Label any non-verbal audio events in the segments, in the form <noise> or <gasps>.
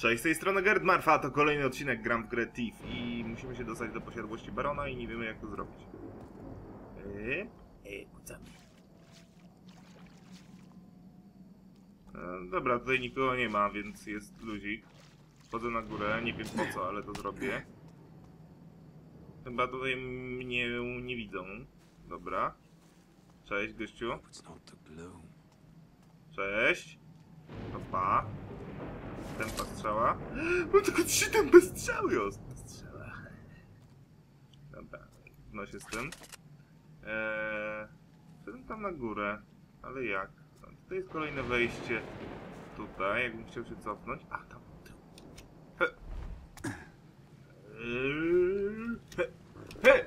Cześć, z tej strony Gerd Marfa, to kolejny odcinek Gram w grę Thief i musimy się dostać do posiadłości Barona i nie wiemy jak to zrobić. Eee, eee, kucamy. E, dobra, tutaj nikogo nie ma, więc jest luzik. Wchodzę na górę, nie wiem po co, ale to zrobię. Chyba tutaj mnie nie widzą. Dobra. Cześć, gościu. Cześć. Opa. Tempa strzała. <gasps> Mam tylko trzy tempe strzały, strzała. Dobra, no się z tym. Eee, wszedłem tam na górę, ale jak? No, tutaj jest kolejne wejście. Tutaj, jakbym chciał się cofnąć. A, tam. tył. He. He. He.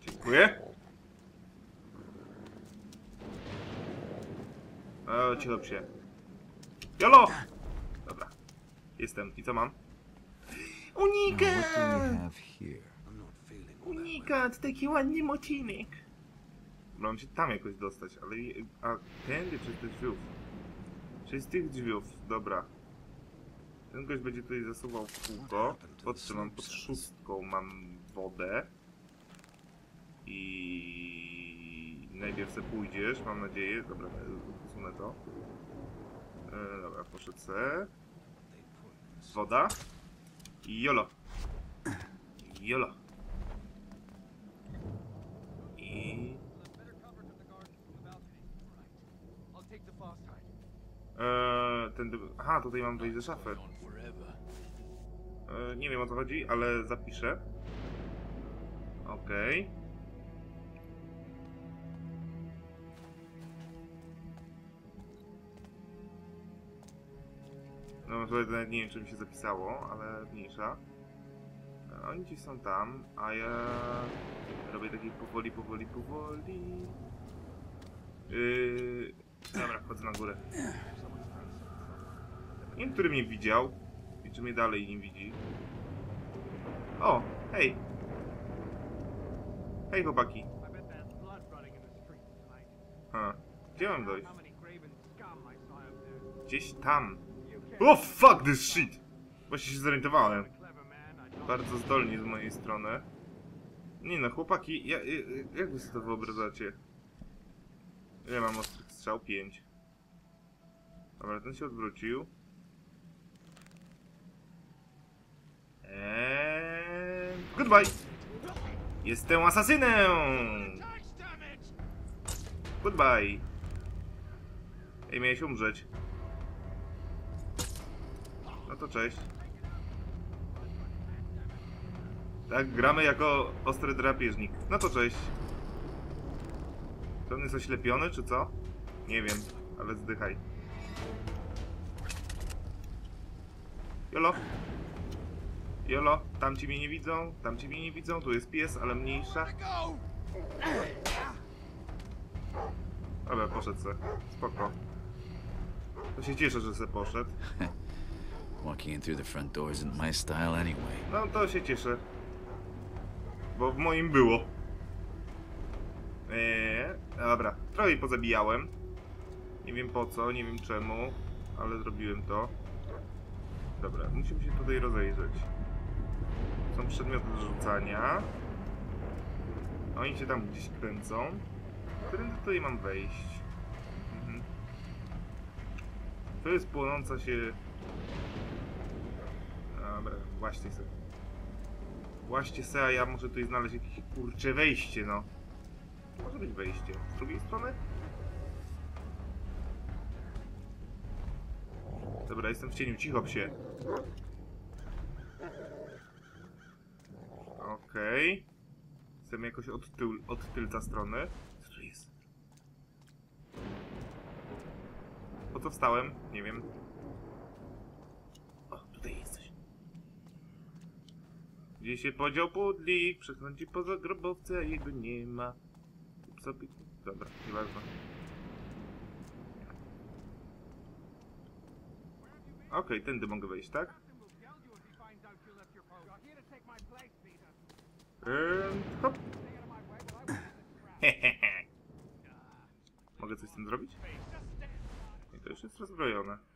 Dziękuję. O, cicho psie. Jolo! Jestem. I co mam? Unikat! Unikat! Taki ładny mocinek. Mam się tam jakoś dostać, ale... A, tędy przez te drzwiów. Przez tych drzwiów. Dobra. Ten gość będzie tutaj zasuwał w kółko. Podtrzymam pod szóstką mam wodę. I... Najpierw se pójdziesz, mam nadzieję. Dobra, usunę to. E, dobra, poszedł se. Woda. Jolo. Jolo. I... Eee, ten... Aha, tutaj mam wejść do szafy. on forever. E, nie wiem o co chodzi, ale zapiszę. Okej. No tutaj nawet nie wiem czy mi się zapisało, ale mniejsza. E, Oni gdzieś są tam, a ja robię taki powoli, powoli, powoli. Yy... Dobra, wchodzę na górę. Nie wiem, który mnie widział. I czy mnie dalej nie widzi. O, hej. Hej chłopaki. Ha. Gdzie mam dojść? Gdzieś tam. Oh fuck this shit! Właśnie się zorientowałem. Bardzo zdolnie z mojej strony. Nie no, chłopaki, ja, ja, jak wy sobie to wyobrażacie? Ile mam ostrych strzał? Pięć. Dobra, ten się odwrócił. And... Goodbye! Jestem asasynem! Goodbye! Ej, miałeś umrzeć. No to cześć. Tak, gramy jako ostry drapieżnik. No to cześć. Czy on jest oślepiony, czy co? Nie wiem, ale zdychaj. Jolo. Jolo, tam ci mnie nie widzą, tam ci mnie nie widzą, tu jest pies, ale mniejsza. Dobra, poszedł se. Spoko. To się cieszę, że se poszedł. <laughs> Walking in through the front door isn't my style anyway. No to się cieszę. Bo w moim było. Eee, dobra, trochę pozabijałem. Nie wiem po co, nie wiem czemu, ale zrobiłem to. Dobra, musimy się tutaj rozejrzeć. Są przedmioty do rzucania. Oni się tam gdzieś kręcą. Którym tutaj mam wejść? Mhm. To jest płonąca się Dobra, właśnie se. Właśnie se, a ja muszę tutaj znaleźć jakieś kurcze wejście, no. Może być wejście. Z drugiej strony? Dobra, jestem w cieniu, cicho psie. Okej. Chcemy jakoś od, tył, od tylca strony. Co tu jest? Po co wstałem? Nie wiem. O, tutaj jest coś. Gdzie się podział pudlik? Przechodzi poza grobowce, a jego nie ma. Kup sobie... Dobra, nieważne. Okej, tędy mogę wejść, tak? Eee, hop. <laughs> Mogę coś z tym zrobić? I to już jest rozbrojone.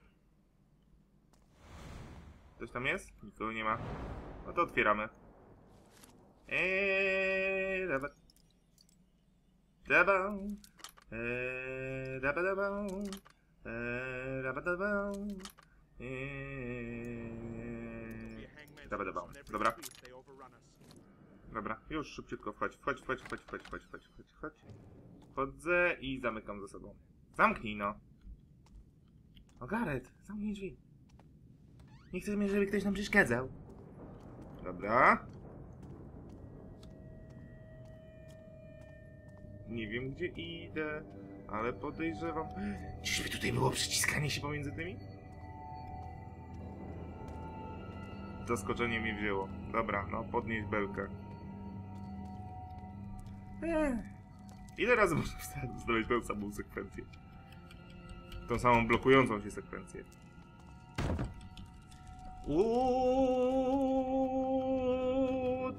Coś tam jest? Nikogo nie ma. No to otwieramy. Eee, daba. Daba. Eee, daba daba. Eee, daba daba. Eee, daba daba. Dobra. Dobra, już szybciutko wchodź, wchodź, wchodź, wchodź, wchodź, wchodź, wchodź, wchodź, wchodź. Wchodzę i zamykam za sobą. Zamknij no. O Gareth, zamknij drzwi. Nie chcemy, żeby ktoś nam przeszkadzał. Dobra. Nie wiem gdzie idę, ale podejrzewam. Czyżby tutaj było przyciskanie się pomiędzy tymi? Zaskoczenie mnie wzięło. Dobra, no podnieś belkę. Eee. Ile razy można zdobyć tę samą sekwencję? Tą samą blokującą się sekwencję. Uuuu,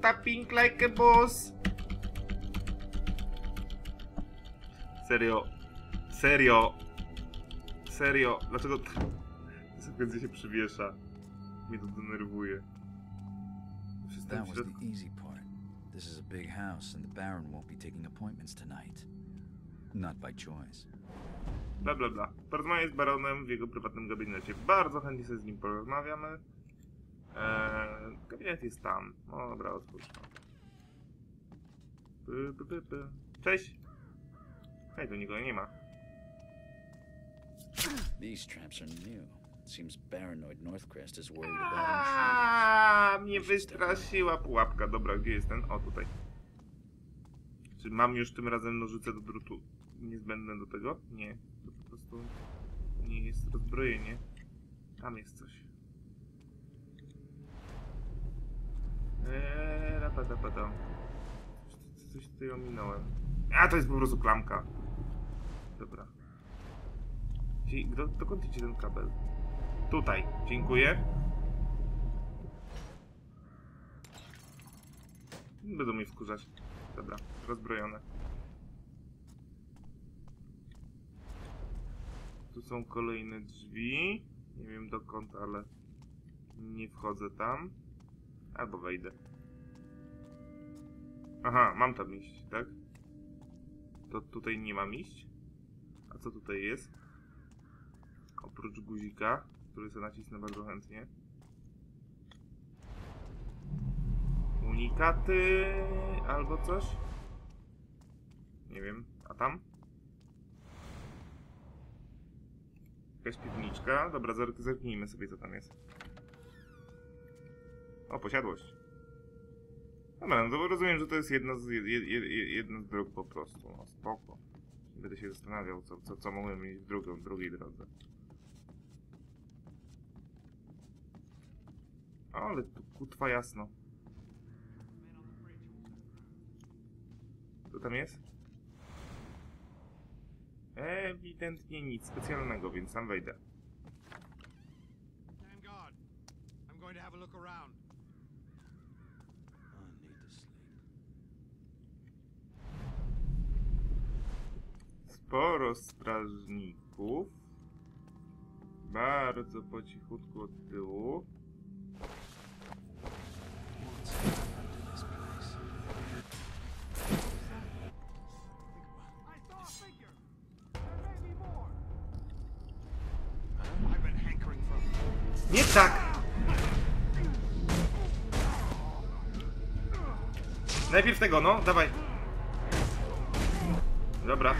tapping like a boss. Serio. Serio. Serio. Dlaczego ta sekwencja się przywiesza? Mnie to denerwuje. That was the easy part. This is a big house, and the Baron won't be taking appointments tonight. Not by choice. Bla bla bla. Porozmawiaj z baronem w jego prywatnym gabinecie. Bardzo chętnie sobie z nim porozmawiamy. Eee, gabinet jest tam. O, dobra, otwórz to. Py, py, py, py. Cześć! Hej, tu nikogo nie ma. These traps are new. Seems Baranoid Northcrest is worried about mnie wystraszyła pułapka. Dobra, gdzie jest ten? O, tutaj. Czy mam już tym razem nożyce do drutu niezbędne do tego? Nie. To po prostu nie jest rozbrojenie. Tam jest coś. Eee, rapadapata. Coś, tutaj ominąłem. A, to jest po prostu klamka. Dobra. Do, dokąd idzie ten kabel? Tutaj, dziękuję. Będą mnie wkurzać. Dobra, rozbrojone. Tu są kolejne drzwi. Nie wiem dokąd, ale nie wchodzę tam. Albo wejdę. Aha, mam tam iść, tak? To tutaj nie mam iść? A co tutaj jest? Oprócz guzika, który sobie nacisnę bardzo chętnie. Unikaty albo coś? Nie wiem. A tam? Jakaś piwniczka. Dobra, zer- zerknijmy sobie co tam jest. O, posiadłość. Dobra, no to rozumiem, że to jest jedna z, jed, jed, jed, jedna z dróg po prostu. No spoko. Będę się zastanawiał, co, co, co mogłem mieć w drugą, drugiej drodze. Ale tu kutwa jasno. Co tam jest? Ewidentnie nic specjalnego, więc tam wejdę. Stand guard. I'm going to have a look around. sporo strażników. Bardzo po cichutku od tyłu. Nie tak! Najpierw tego, no, dawaj. Dobra.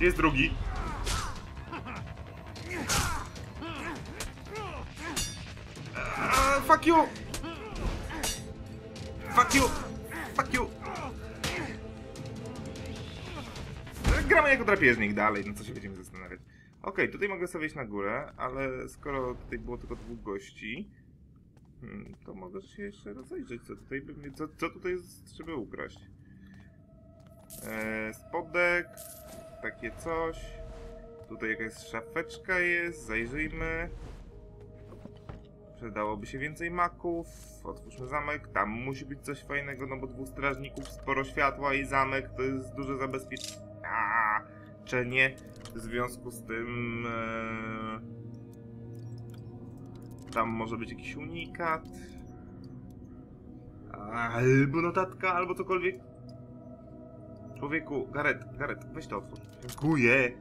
Jest drugi? Ah, fuck you! Fuck you! Fuck you! Gramy jako drapieżnik dalej, no co się będziemy zastanawiać. Okej, tutaj mogę sobie iść na górę, ale skoro tutaj było tylko dwóch gości, hmm, to mogę się jeszcze rozejrzeć, co tutaj, co, co tutaj jest, żeby ukraść. Eee, spodek, takie coś. Tutaj jakaś szafeczka jest, zajrzyjmy. Przydałoby się więcej maków. Otwórzmy zamek. Tam musi być coś fajnego, no bo dwóch strażników, sporo światła i zamek to jest duże zabezpieczenie. W związku z tym... E... Tam może być jakiś unikat. Albo notatka, albo cokolwiek. Człowieku, Garet, Garet, weź to otwórz. Dziękuję.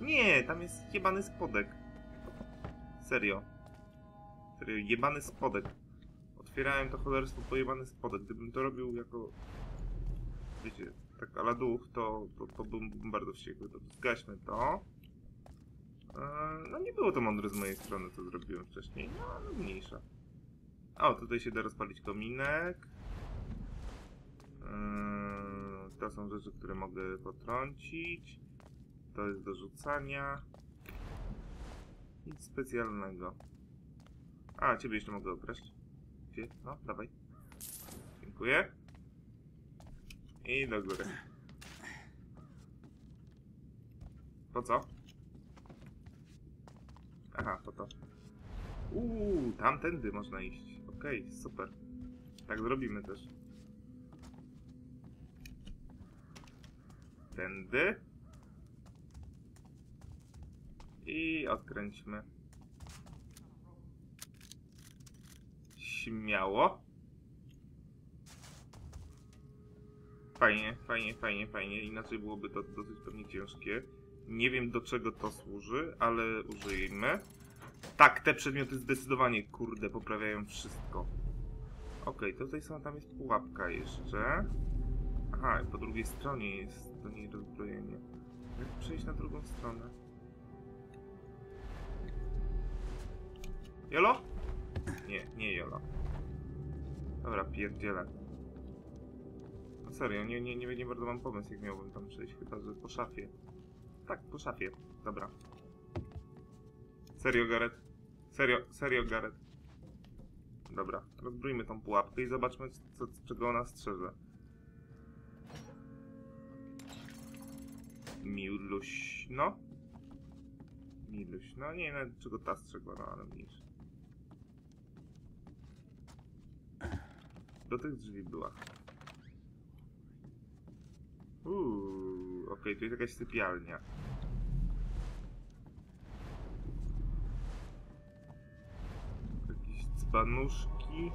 Nie, tam jest jebany spodek. Serio. Serio, jebany spodek. Otwierałem to cholerstwo po jebany spodek. Gdybym to robił jako... Wiecie, tak ala duch, to, to, to bym bardzo wściekły. To zgaśmy to. Eee, No nie było to mądre z mojej strony, co zrobiłem wcześniej. No, ale mniejsza. O, tutaj się da rozpalić kominek. Eee, To są rzeczy, które mogę potrącić. To jest do rzucania. Nic specjalnego. A, ciebie jeszcze mogę okraść. Gdzie? No, dawaj. Dziękuję. I do góry. Po co? Aha, po to. Uuu, tamtędy można iść. Okej, super. Tak zrobimy też. Tędy. I odkręćmy. Śmiało. Fajnie, fajnie, fajnie, fajnie. Inaczej byłoby to dosyć pewnie ciężkie. Nie wiem do czego to służy, ale użyjmy. Tak, te przedmioty zdecydowanie, kurde, poprawiają wszystko. Okej, tutaj są, tam jest pułapka jeszcze. Aha, po drugiej stronie jest do niej rozbrojenie. Jak przejść na drugą stronę? Jolo? Nie, nie Jolo. Dobra, pierdzielę. No serio, nie, nie, nie, nie bardzo mam pomysł, jak miałbym tam przejść, chyba że po szafie. Tak, po szafie. Dobra. Serio, Gareth? Serio, serio, Gareth? Dobra, rozbrójmy tą pułapkę i zobaczmy, co, czego ona strzeże. Miluśno? Miluśno? Nie wiem, czego ta strzegła, no ale mniejsza. Do tych drzwi była. Uuu, okej, to jest jakaś sypialnia. Dzbanuszki.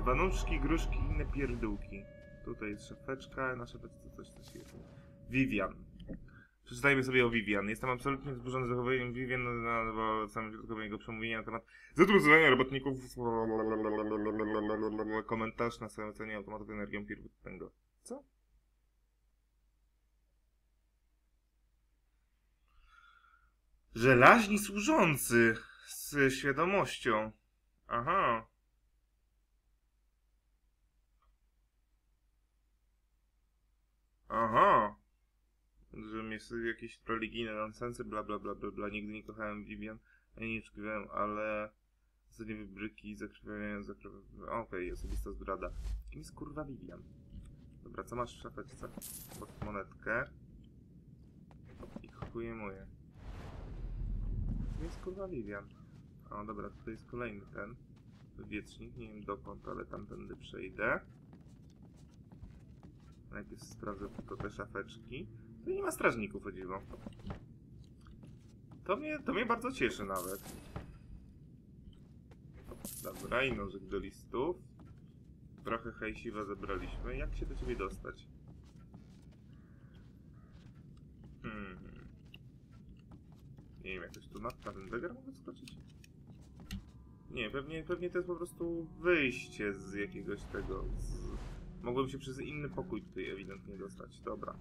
Dzbanuszki, gruszki i inne pierdółki. Tutaj jest szafeczka, na szafeczce coś coś jest. Vivian. Przeczytajmy sobie o Vivian. Jestem absolutnie wzburzony zachowaniem Vivian na, na, na samym środku mojego przemówienia na temat zatrudniania robotników. Komentarz na samym cenie automatów energią pierwotnego. Co? Żelaźni służący z świadomością. Aha. Aha. Że jest jakieś religijne nonsensy, bla bla bla bla bla. Nigdy nie kochałem Vivian, ani nie oczekiwałem, ale zasadzie wybryki zakrwawiają, zakrwawiają. Okej, osobista zdrada. Kim jest kurwa Vivian? Dobra, co masz w szafeczce? Pod monetkę. I chuję moje. Kim jest kurwa Vivian? O, dobra, tutaj jest kolejny ten wiecznik, nie wiem dokąd, ale tamtędy przejdę. Najpierw sprawdzę tylko te szafeczki. Tu nie ma strażników, o dziwo. To mnie, to mnie bardzo cieszy nawet. Dobra, i nożyk do listów. Trochę hejsiwa zebraliśmy. Jak się do ciebie dostać? Hmm. Nie wiem, jakoś tu na, na ten zegar mogę skoczyć? Nie, pewnie, pewnie to jest po prostu wyjście z jakiegoś tego. Z... Mogłem się przez inny pokój tutaj ewidentnie dostać. Dobra.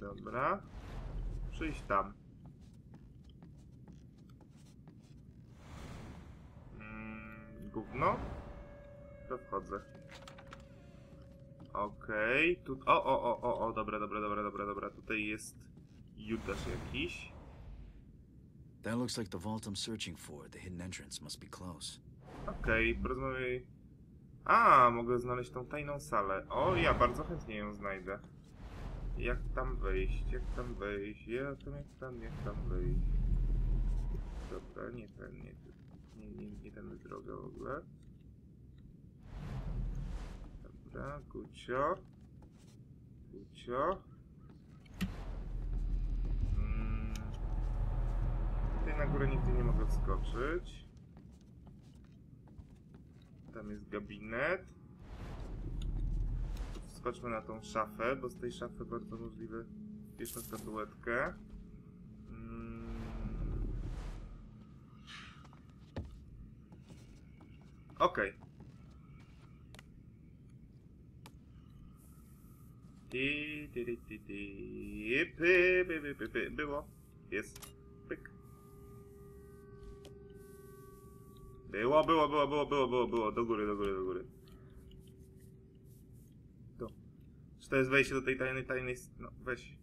Dobra. Przyjść tam. Mm, gówno? To wchodzę. Okej, tu... O, o, o, o, o, dobra, dobra, dobra, dobra, dobra. Tutaj jest Judasz jakiś. That looks like the vault I'm searching for. The hidden entrance must be close. Okej, porozmawiaj. A, mogę znaleźć tą tajną salę. O, ja bardzo chętnie ją znajdę. Jak tam wejść? Jak tam wejść? Ja tam, jak tam, jak tam wejść? Dobra, nie ten, nie ten. Nie, nie, nie ten droga w ogóle. Dobra, Gucio. Gucio. Tutaj na górę nigdy nie mogę wskoczyć. Tam jest gabinet. Wskoczmy na tą szafę, bo z tej szafy bardzo możliwe na statuetkę. Mm. Okej. Było. Jest. Było, było, było, było, było, było, było. Do góry, do góry, do góry. To. Czy to jest wejście do tej tajnej, tajnej... No, weź.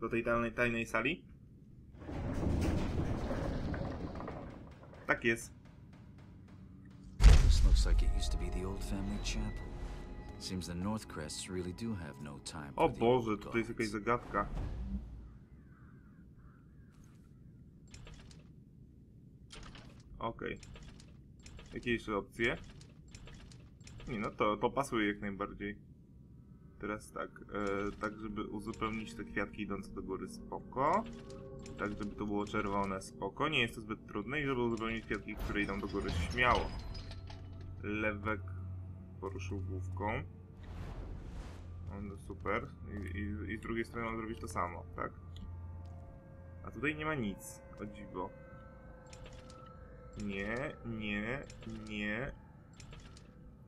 Do tej tajnej, tajnej sali? Tak jest. This looks like it used to be the old family chapel. Seems the Northcrests really do have no time O Boże, tutaj jest jakaś zagadka. Okej. Jakie jeszcze opcje? Nie no, to, to pasuje jak najbardziej. Teraz tak, e, tak żeby uzupełnić te kwiatki idące do góry, spoko. Tak, żeby to było czerwone, spoko. Nie jest to zbyt trudne i żeby uzupełnić kwiatki, które idą do góry, śmiało. Lewek poruszył główką. No super. I, i, I z drugiej strony mam zrobić to samo, tak? A tutaj nie ma nic, o dziwo. Nie, nie, nie.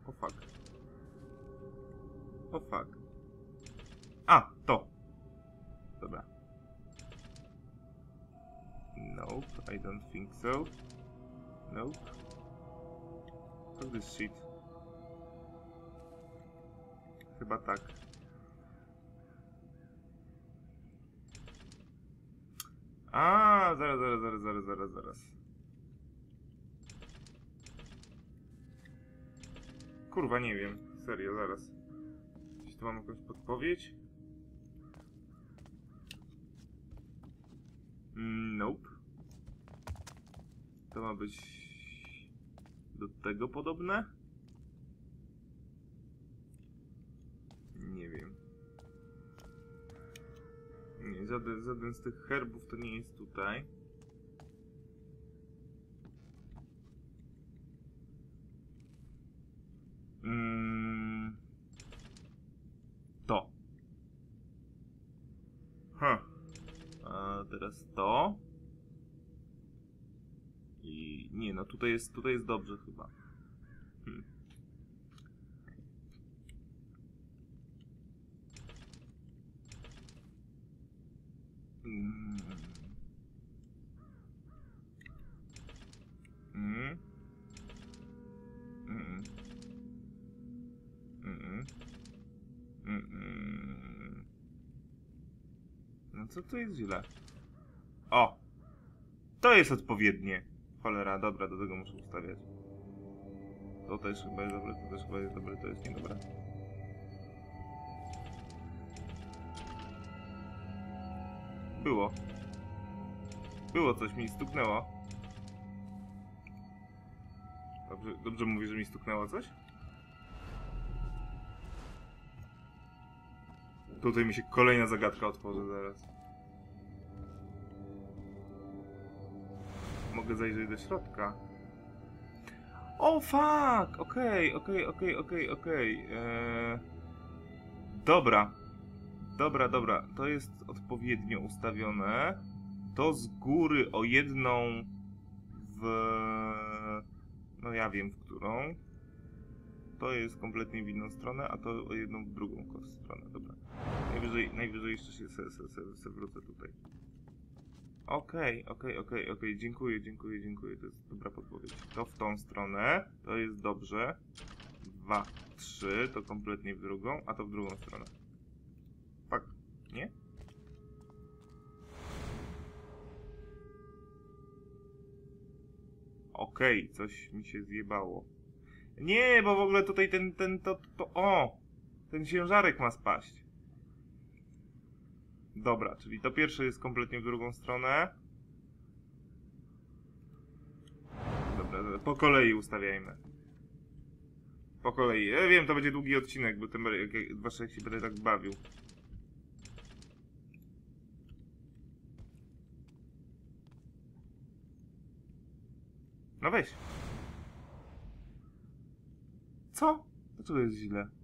O fuck. O fuck. A, to. Dobra. Nope, I don't think so. Nope. Fuck this shit. Chyba tak. A, zaraz, zaraz, zaraz, zaraz, zaraz, zaraz. Kurwa, nie wiem. Serio, zaraz. Czy tu mam jakąś podpowiedź? Mm, Nope. To ma być do tego podobne? Nie wiem. Nie, żaden, żaden z tych herbów to nie jest tutaj. Mm, to. Huh. A teraz to. I nie, no tutaj jest, tutaj jest dobrze chyba. Hmm. Mm. Mm. Mm. Mm. Mm. No co tu jest źle? O! To jest odpowiednie. Cholera, dobra, do tego muszę ustawiać. To też chyba jest dobre, to też chyba jest dobre, to jest niedobre. Było. Było coś, mi stuknęło. Dobrze, dobrze mówię, że mi stuknęło coś? Tutaj mi się kolejna zagadka otworzy zaraz. Mogę zajrzeć do środka. O fuck! Okej, okej, okej, okej, okej. Eee, Dobra. Dobra, dobra. To jest odpowiednio ustawione. To z góry o jedną w... No ja wiem w którą. To jest kompletnie w inną stronę, a to o jedną w drugą stronę. Dobra. Najwyżej, najwyżej jeszcze się se, se, se, se wrócę tutaj. Okej, okej, okej, okej, dziękuję, dziękuję, dziękuję, to jest dobra podpowiedź. To w tą stronę, to jest dobrze. Dwa, trzy, to kompletnie w drugą, a to w drugą stronę. Tak, nie? Okej, coś mi się zjebało. Nie, bo w ogóle tutaj ten, ten, to, to, o! Ten ciężarek ma spaść. Dobra, czyli to pierwsze jest kompletnie w drugą stronę. Dobra, po kolei ustawiajmy. Po kolei. Ja wiem, to będzie długi odcinek, bo jak, zwłaszcza jak się będę tak bawił. No weź. Co? Dlaczego jest źle?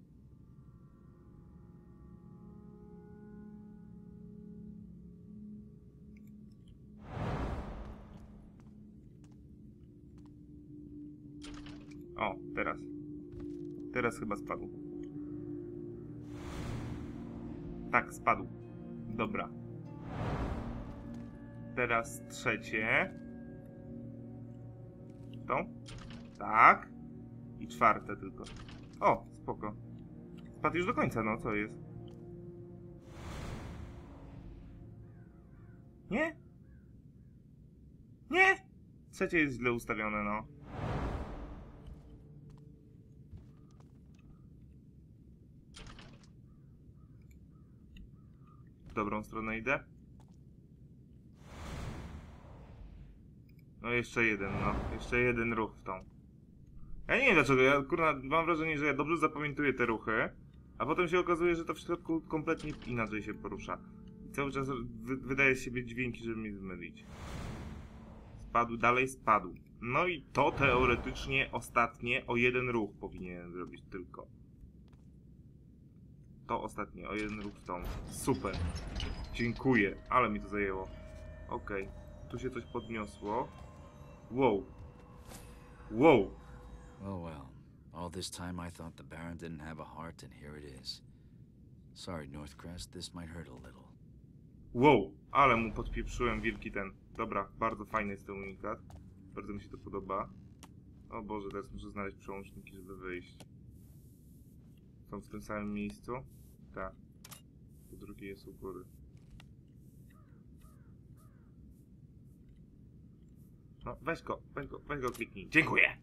Teraz. Teraz chyba spadł. Tak, spadł. Dobra. Teraz trzecie. To? Tak. I czwarte tylko. O, spoko. Spadł już do końca, no co jest? Nie? Nie? Trzecie jest źle ustawione, no. Dobrą stronę idę. No jeszcze jeden, no. Jeszcze jeden ruch w tą. Ja nie wiem dlaczego, ja kurna mam wrażenie, że ja dobrze zapamiętuję te ruchy, a potem się okazuje, że to w środku kompletnie inaczej się porusza. I cały czas wy wydaje z siebie dźwięki, żeby mnie zmylić. Spadł, dalej spadł. No i to teoretycznie ostatnie o jeden ruch powinienem zrobić tylko. To ostatnie, o jeden ruch w tą. Super. Dziękuję, ale mi to zajęło. Okej, tu się coś podniosło. Wow. Wow. Oh well. All this time I thought the Baron didn't have a heart, and here it is. Sorry, Northcrest, this might hurt a little. Wow, ale mu podpieprzyłem wielki ten. Dobra, bardzo fajny jest ten unikat. Bardzo mi się to podoba. O Boże, teraz muszę znaleźć przełączniki, żeby wyjść. Są w tym samym miejscu? Tak. To drugie jest u góry. No, weź go, weź go, weź go kliknij. Dziękuję!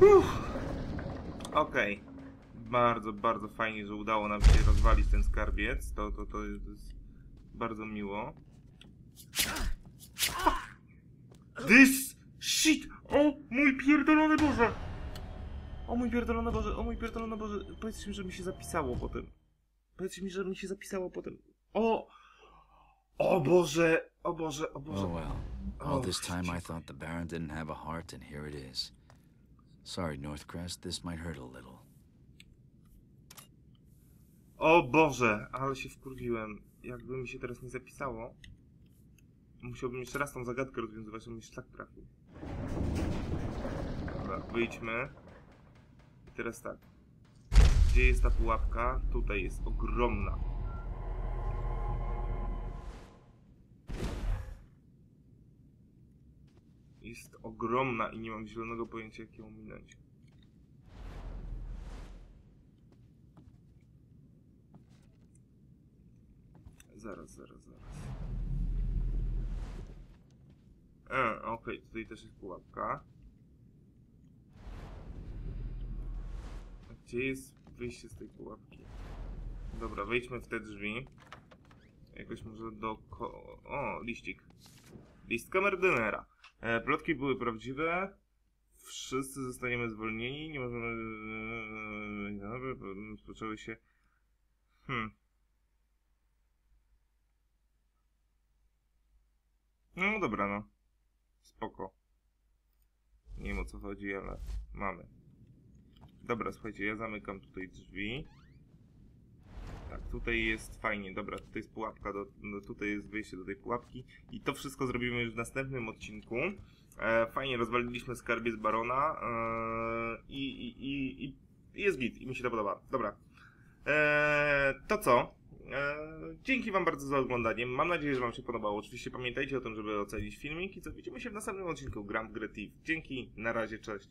Uff. Okej. Bardzo, bardzo fajnie, że udało nam się rozwalić ten skarbiec. To, to, to jest bardzo miło. This shit! O mój pierdolony Boże! O mój pierdolony Boże, o mój pierdolony Boże. Powiedzcie mi, że mi się zapisało potem. Powiedzcie mi, że mi się zapisało potem. O! O Boże! O Boże, o Boże. Oh well. All this time I thought the Baron didn't have a heart, and here it is. Sorry, Northcrest, this might hurt a little. O Boże, ale się wkurwiłem. Jakby mi się teraz nie zapisało, musiałbym jeszcze raz tą zagadkę rozwiązywać, żeby mi szlak trafił. Dobra, wyjdźmy. Teraz tak. Gdzie jest ta pułapka? Tutaj jest ogromna. Jest ogromna i nie mam zielonego pojęcia jak ją minąć. Zaraz, zaraz, zaraz. E, okej, tutaj też jest pułapka. Gdzie jest wyjście z tej pułapki? Dobra, wejdźmy w te drzwi. Jakoś może do... Ko o, liścik. List kamerdynera. E, plotki były prawdziwe. Wszyscy zostaniemy zwolnieni. Nie możemy... e, Spoczęły się... Hmm. No dobra, no. Spoko. Nie wiem o co chodzi, ale mamy. Dobra, słuchajcie, ja zamykam tutaj drzwi. Tak, tutaj jest fajnie, dobra, tutaj jest pułapka, do, no, tutaj jest wyjście do tej pułapki i to wszystko zrobimy już w następnym odcinku. E, fajnie rozwaliliśmy skarbiec Barona e, i, i, i, i jest git i mi się to podoba. Dobra, e, to co? E, dzięki wam bardzo za oglądanie, mam nadzieję, że wam się podobało. Oczywiście pamiętajcie o tym, żeby ocenić filmik i co widzimy się w następnym odcinku Grę Thief. Dzięki, na razie, cześć.